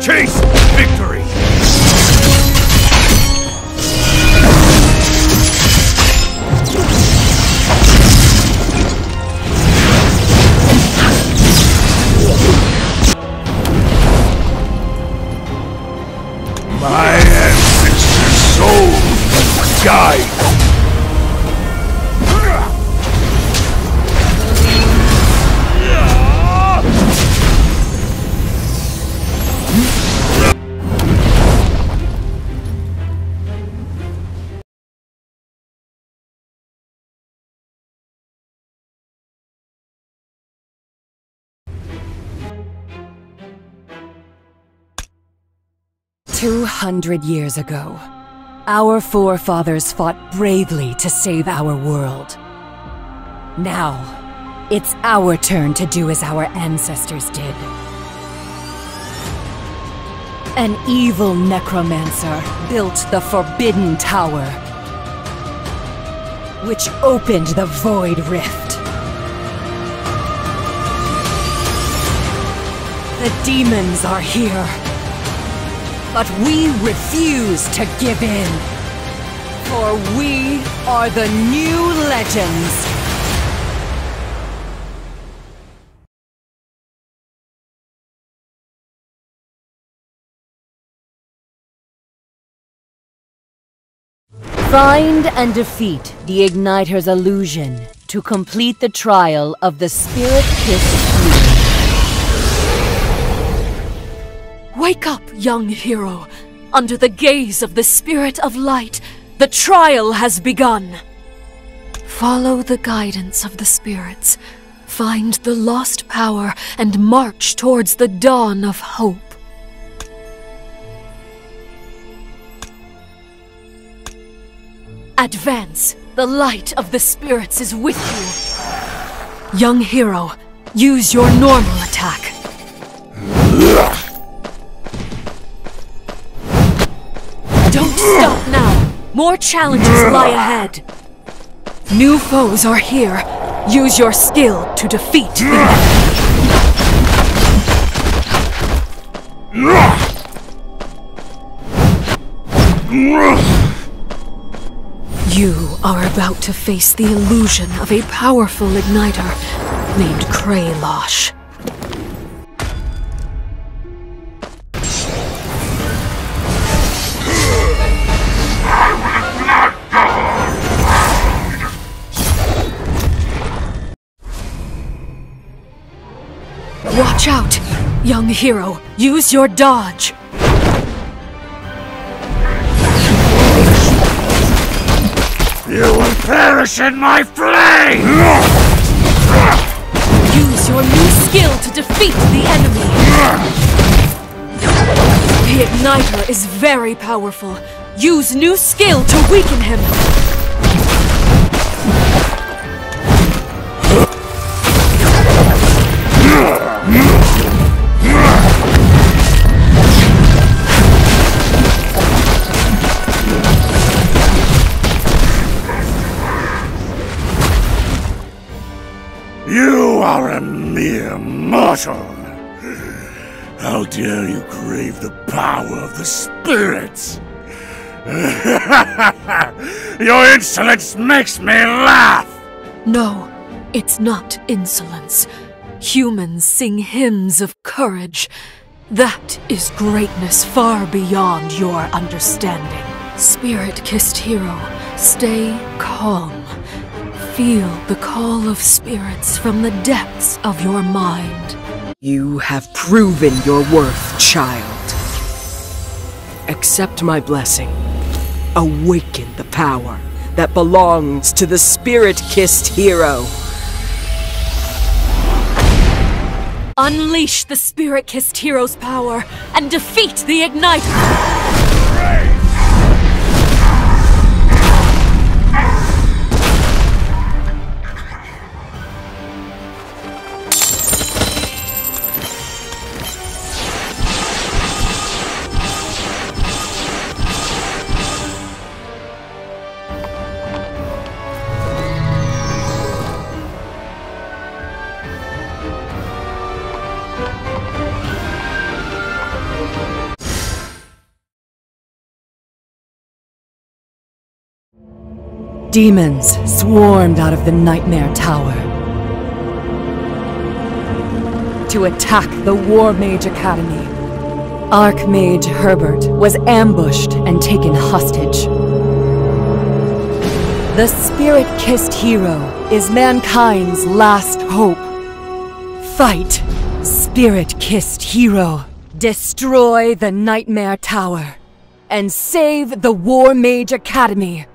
Chase 200 years ago, our forefathers fought bravely to save our world. Now, it's our turn to do as our ancestors did. An evil necromancer built the Forbidden Tower, which opened the Void Rift. The demons are here. But we refuse to give in. For we are the new legends. Find and defeat the Igniter's illusion to complete the trial of the Spirit-Kissed Wake up, young hero! Under the gaze of the Spirit of Light, the trial has begun! Follow the guidance of the spirits, find the lost power, and march towards the dawn of hope. Advance! The light of the spirits is with you! Young hero, use your normal attack. Stop now! More challenges lie ahead! New foes are here. Use your skill to defeat them. You are about to face the illusion of a powerful igniter named Kraylosh. Watch out! Young hero, use your dodge! You will perish in my flame! Use your new skill to defeat the enemy! The Igniter is very powerful. Use new skill to weaken him! Are a mere mortal! How dare you crave the power of the spirits! Your insolence makes me laugh! No, it's not insolence. Humans sing hymns of courage. That is greatness far beyond your understanding. Spirit kissed hero, stay calm. Feel the call of spirits from the depths of your mind. You have proven your worth, child. Accept my blessing. Awaken the power that belongs to the spirit-kissed hero. Unleash the Spirit Kissed Hero's power and defeat the Igniter! Demons swarmed out of the Nightmare Tower to attack the War Mage Academy. Archmage Herbert was ambushed and taken hostage. The spirit-kissed hero is mankind's last hope. Fight, spirit-kissed hero. Destroy the Nightmare Tower and save the War Mage Academy.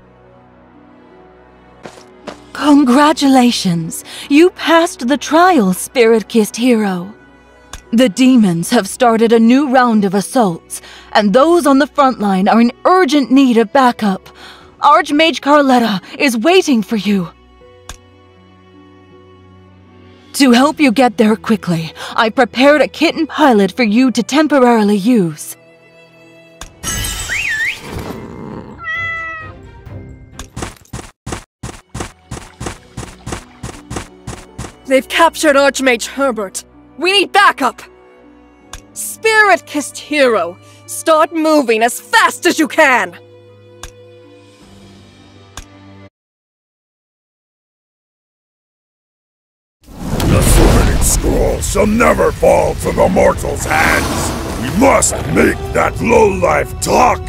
Congratulations! You passed the trial, Spirit-Kissed Hero. The demons have started a new round of assaults, and those on the front line are in urgent need of backup. Archmage Carletta is waiting for you. To help you get there quickly, I prepared a kitten pilot for you to temporarily use. They've captured Archmage Herbert. We need backup! Spirit Kissed Hero, start moving as fast as you can! The Forbidden Scroll shall never fall to the mortal's hands! We must make that lowlife talk!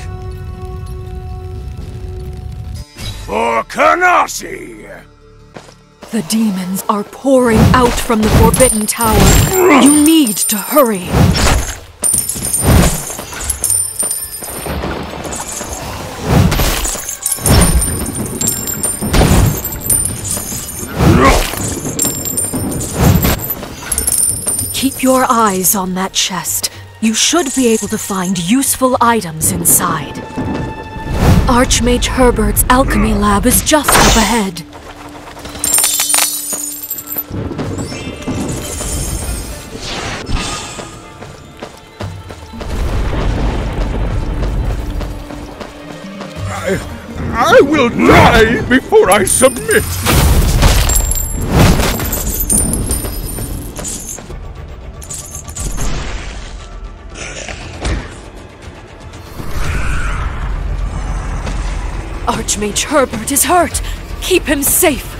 For Kanashi! The demons are pouring out from the Forbidden Tower. You need to hurry. Keep your eyes on that chest. You should be able to find useful items inside. Archmage Herbert's alchemy lab is just up ahead. I will die before I submit! Archmage Herbert is hurt. Keep him safe.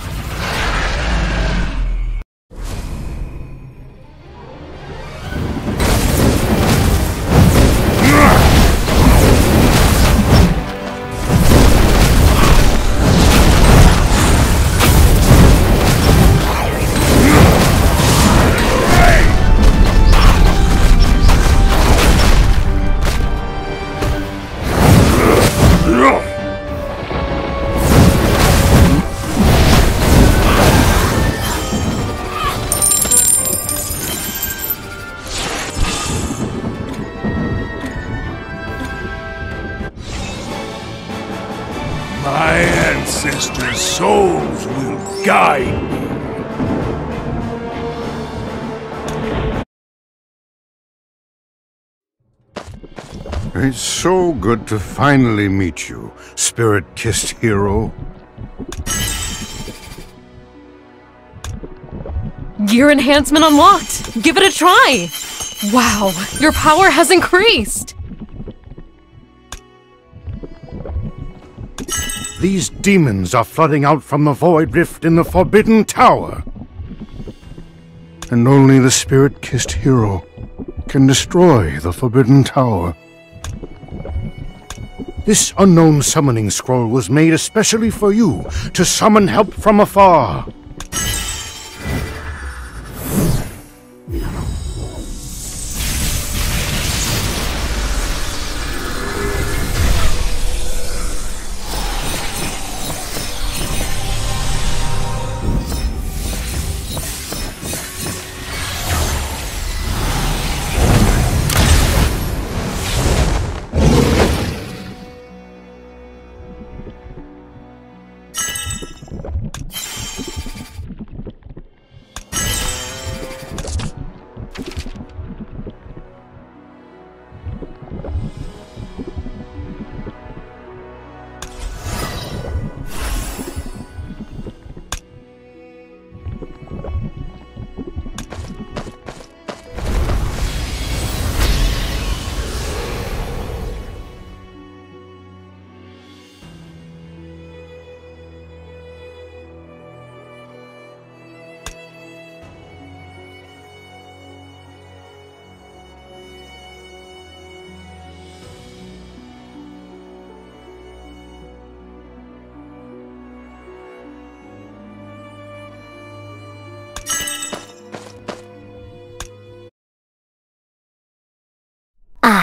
It's so good to finally meet you, spirit-kissed hero. Gear enhancement unlocked! Give it a try! Wow, your power has increased! These demons are flooding out from the void rift in the Forbidden Tower. And only the spirit-kissed hero can destroy the Forbidden Tower. This unknown summoning scroll was made especially for you to summon help from afar.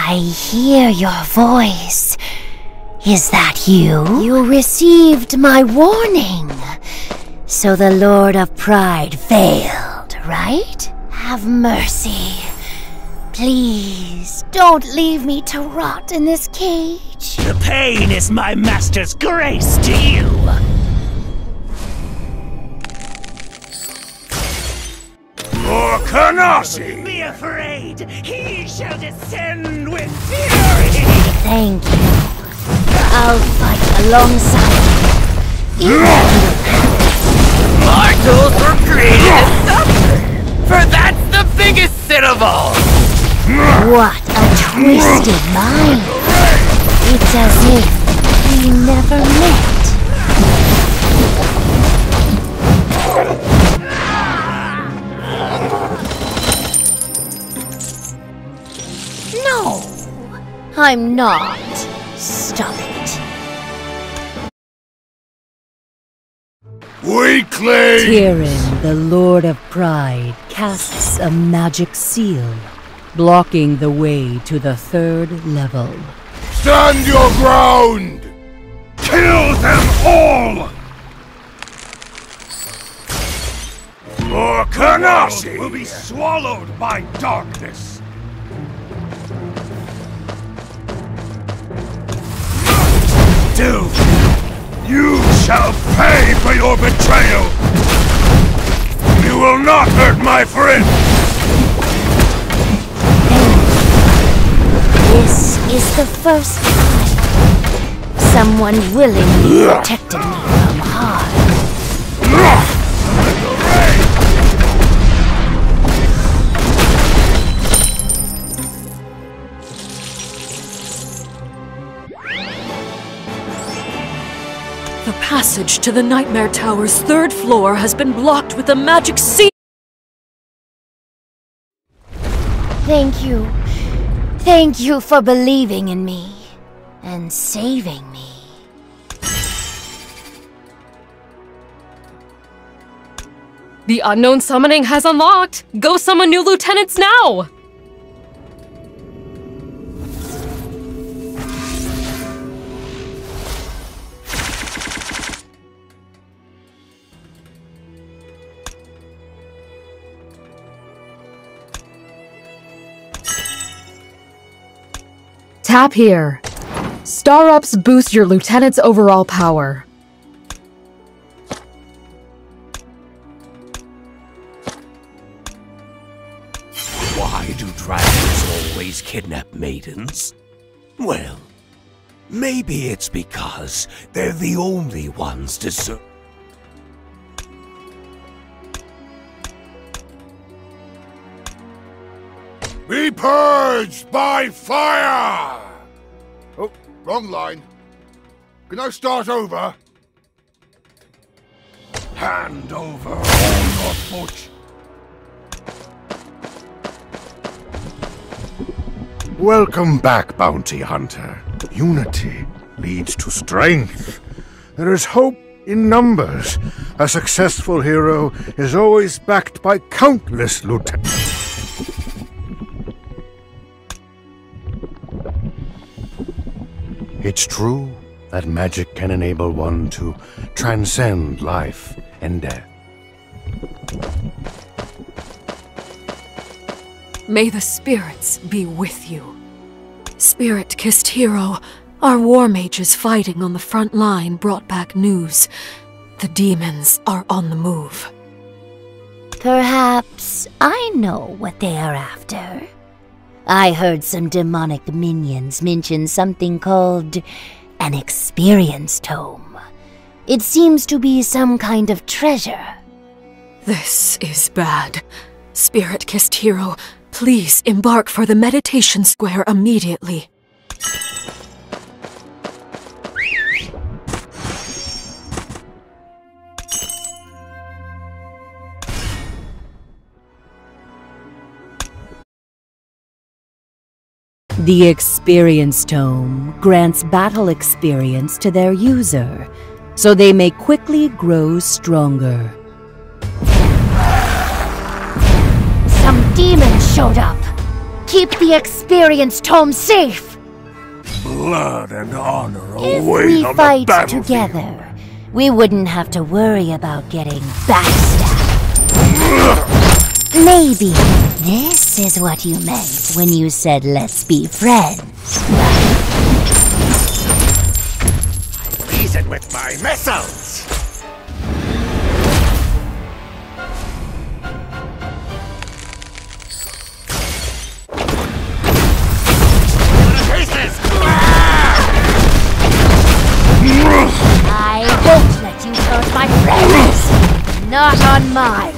I hear your voice. Is that you? You received my warning. So the Lord of Pride failed, right? Have mercy. Please, don't leave me to rot in this cage. The pain is my master's grace to you. For Kanasi! Be afraid, he shall descend with fury! Thank you. I'll fight alongside you. Mortals were created to suffer, for that's the biggest sin of all! What a twisted mind. It's as if we never met. I'm not. Stop it. Weakling! Tyrion, the Lord of Pride, casts a magic seal, blocking the way to the third level. Stand your ground! Kill them all! Or Kanasi will be swallowed by darkness! Do! You shall pay for your betrayal! You will not hurt my friend! This is the first time someone willingly protected me passage to the Nightmare Tower's third floor has been blocked with a magic seal. Thank you. Thank you for believing in me and saving me. The unknown summoning has unlocked! Go summon new lieutenants now! Tap here. Star ups boost your lieutenant's overall power. Why do dragons always kidnap maidens? Well, maybe it's because they're the only ones deserve. Be purged by fire! Wrong line. Can I start over? Hand over all your foot. Welcome back, Bounty Hunter. Unity leads to strength. There is hope in numbers. A successful hero is always backed by countless lieutenants. It's true that magic can enable one to transcend life and death. May the spirits be with you. Spirit kissed hero, our war mages fighting on the front line brought back news. The demons are on the move. Perhaps I know what they are after. I heard some demonic minions mention something called an experience tome. It seems to be some kind of treasure. This is bad. Spirit kissed hero, please embark for the meditation square immediately. The Experience Tome grants battle experience to their user, so they may quickly grow stronger. Some demons showed up. keep the experience tome safe. Blood and honor If await we on the fight battlefield. together, we wouldn't have to worry about getting backstabbed. Maybe this is what you meant when you said let's be friends. I reason with my missiles! I won't let you hurt my friends. Not on my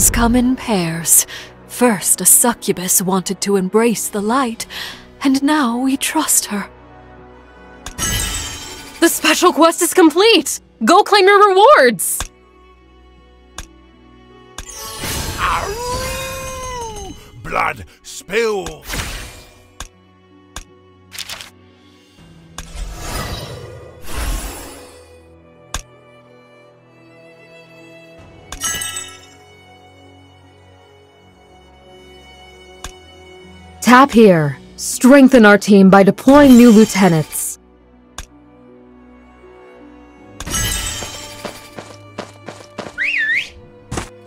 Miracles come in pairs. First, a succubus wanted to embrace the light, and now we trust her. The special quest is complete! Go claim your rewards! Blood spill! Tap here. Strengthen our team by deploying new lieutenants.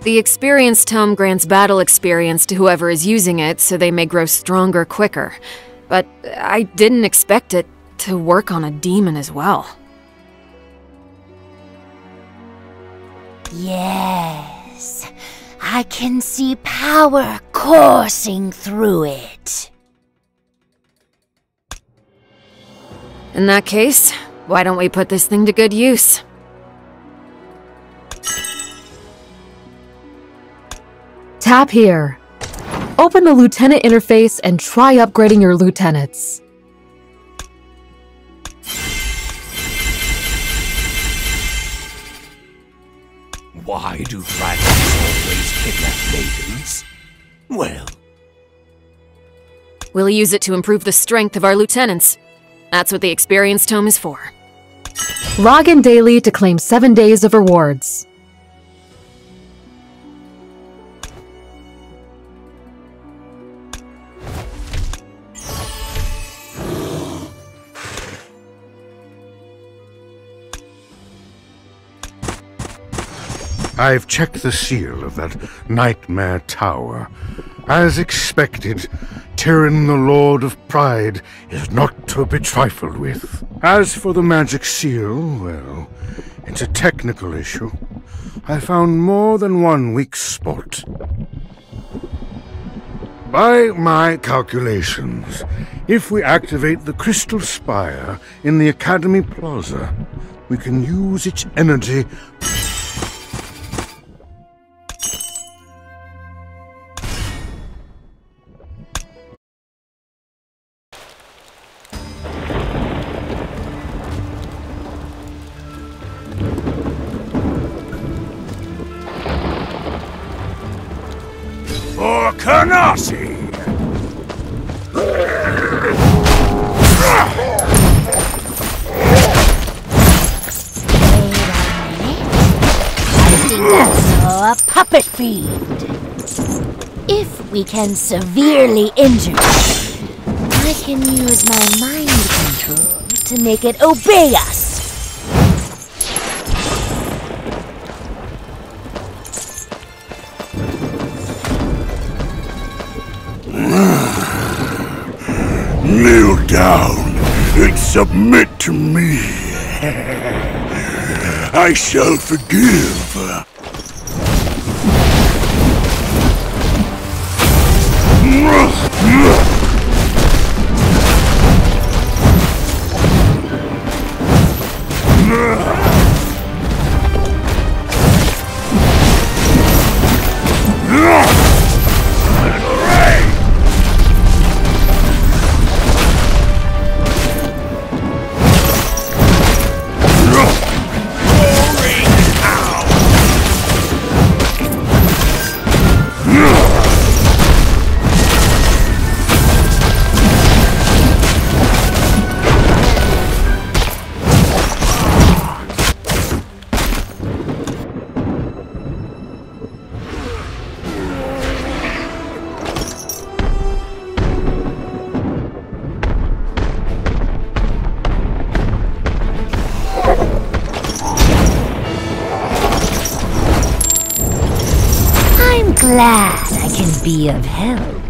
The Experience Tome grants battle experience to whoever is using it so they may grow stronger quicker. But I didn't expect it to work on a demon as well. Yes, I can see power coursing through it. In that case, why don't we put this thing to good use? Tap here. Open the lieutenant interface and try upgrading your lieutenants. Why do dragons always kidnap maidens? Well, We'll use it to improve the strength of our lieutenants. That's what the Experience Tome is for. Log in daily to claim 7 days of rewards. I've checked the seal of that nightmare tower. As expected, Tyrion the Lord of Pride is not to be trifled with. As for the magic seal, well, it's a technical issue. I found more than one weak spot. By my calculations, if we activate the Crystal Spire in the Academy Plaza, we can use its energy can severely injure I can use my mind control to make it obey us. Kneel down and submit to me. I shall forgive. Be of help.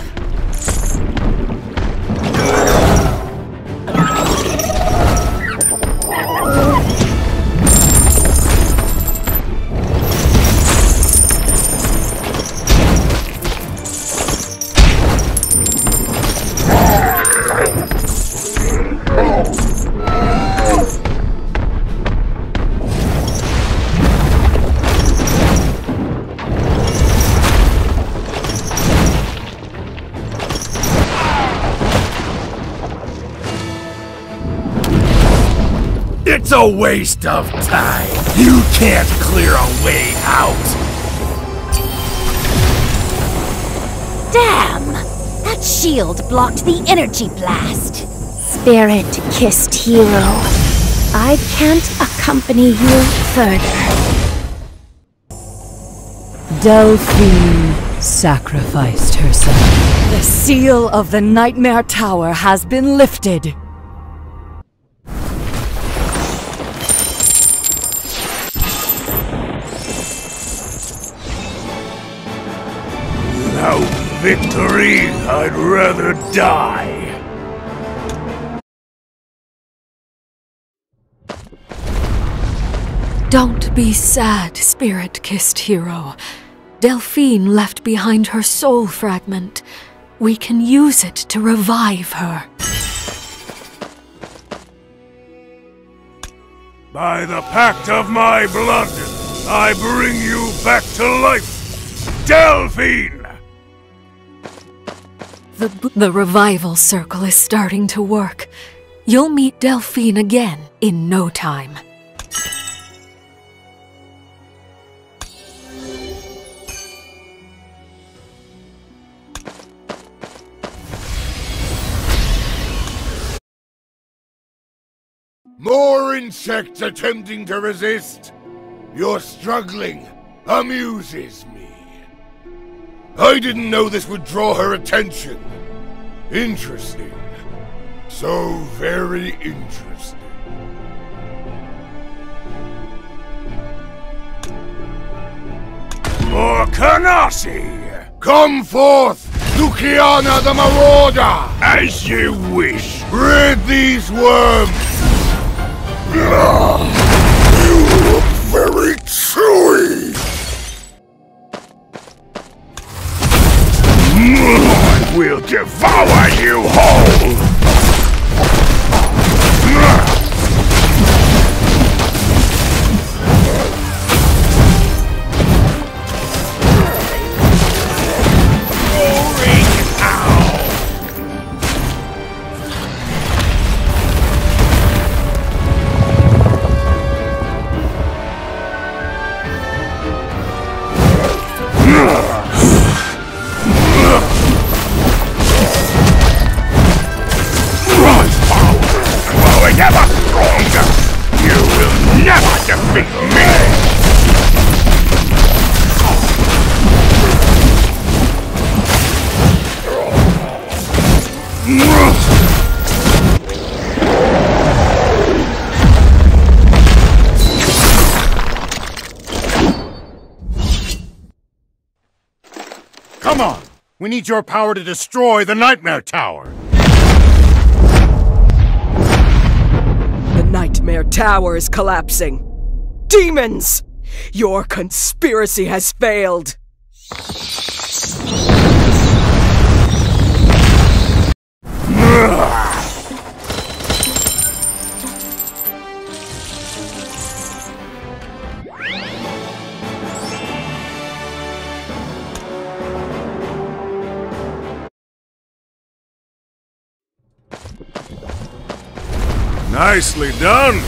A waste of time. You can't clear a way out. Damn! That shield blocked the energy blast. Spirit kissed hero. I can't accompany you further. Delphine sacrificed herself. The seal of the Nightmare Tower has been lifted. Victory, I'd rather die. Don't be sad, spirit kissed hero. Delphine left behind her soul fragment. We can use it to revive her. By the pact of my blood, I bring you back to life, Delphine! The, the revival circle is starting to work. You'll meet Delphine again in no time. More insects attempting to resist. Your struggling amuses me. I didn't know this would draw her attention. Interesting. So very interesting. More Kanasi! Come forth, Luciana the Marauder! As you wish. Rid these worms! Ah, You look very chewy! I will devour you whole! Need your power to destroy the Nightmare Tower! The Nightmare Tower is collapsing. Demons! Your conspiracy has failed. Nicely done!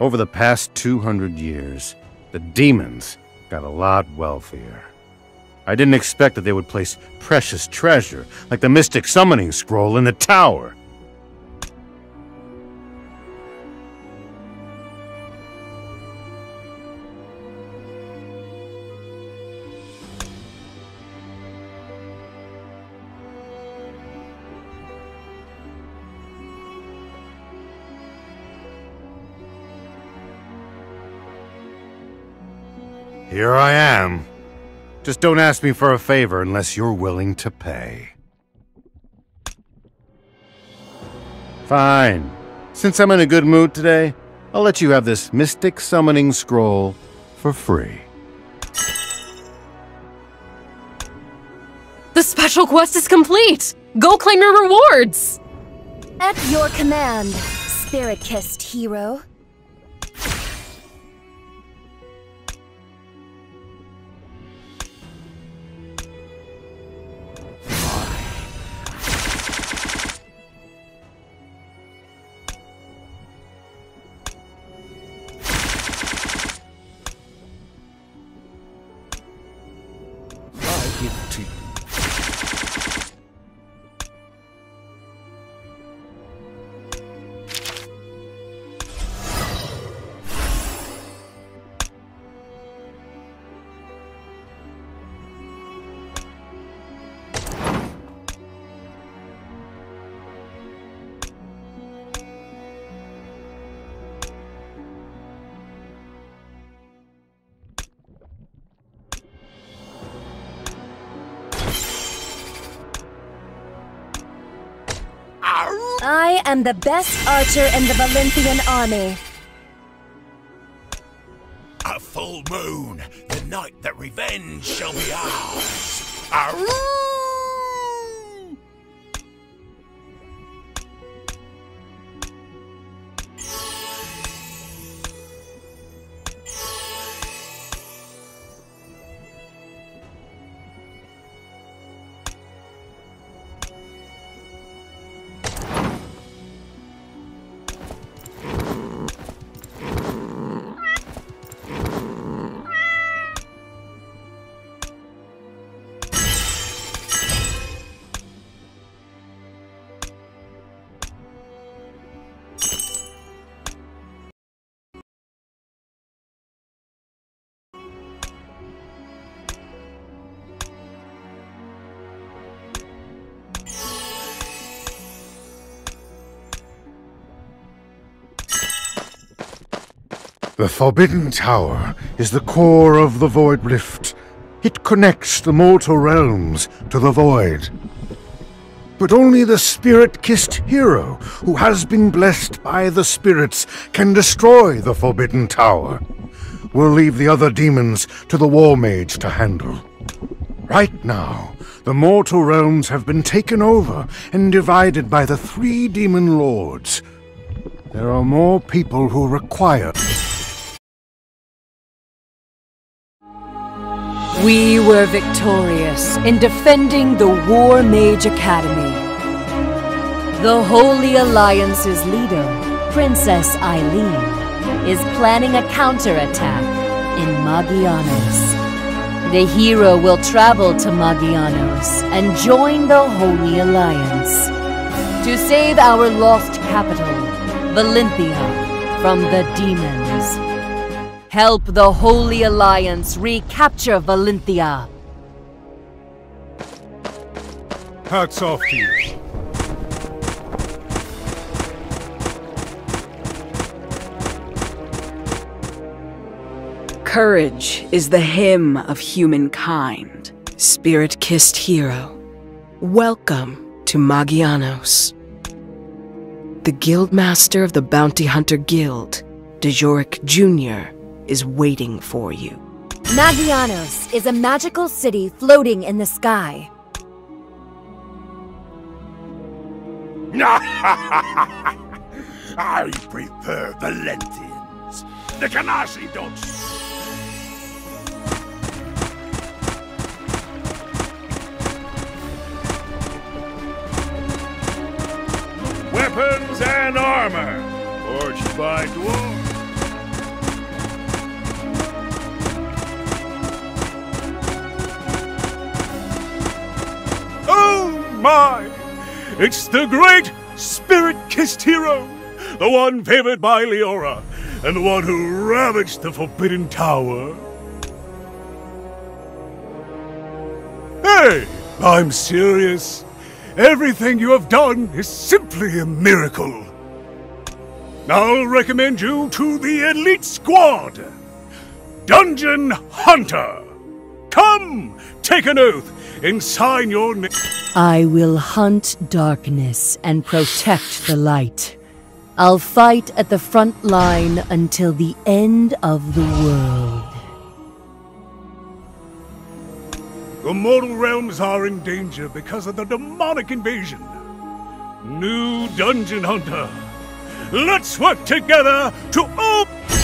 Over the past 200 years, the demons got a lot wealthier. I didn't expect that they would place precious treasure like the Mystic Summoning Scroll in the tower. Here I am. Just don't ask me for a favor unless you're willing to pay. Fine. Since I'm in a good mood today, I'll let you have this Mystic Summoning Scroll for free. The special quest is complete! Go claim your rewards! At your command, Spirit Kissed Hero. Am the best archer in the Valenthian army. A full moon, the night that revenge shall be ours. Aroo! Mm. The Forbidden Tower is the core of the Void Rift. It connects the mortal realms to the Void. But only the spirit-kissed hero who has been blessed by the spirits can destroy the Forbidden Tower. We'll leave the other demons to the War Mage to handle. Right now, the mortal realms have been taken over and divided by the three demon lords. There are more people who require We were victorious in defending the War Mage Academy. The Holy Alliance's leader, Princess Eileen, is planning a counterattack in Magianos. The hero will travel to Magianos and join the Holy Alliance to save our lost capital, Valenthia, from the demons. Help the Holy Alliance recapture Valenthia. Hats off to you. Courage is the hymn of humankind. Spirit kissed hero, welcome to Magianos. The Guildmaster of the Bounty Hunter Guild, Dejoric Jr., is waiting for you. Magianos is a magical city floating in the sky. I prefer Valentians. The Kanasi don't. Weapons and armor, forged by dwarves. It's the great spirit-kissed hero! The one favored by Leora, and the one who ravaged the Forbidden Tower. Hey! I'm serious. Everything you have done is simply a miracle. I'll recommend you to the elite squad. Dungeon Hunter. Come, take an oath and sign your name. I will hunt darkness and protect the light. I'll fight at the front line until the end of the world. The mortal realms are in danger because of the demonic invasion. New Dungeon Hunter, let's work together to open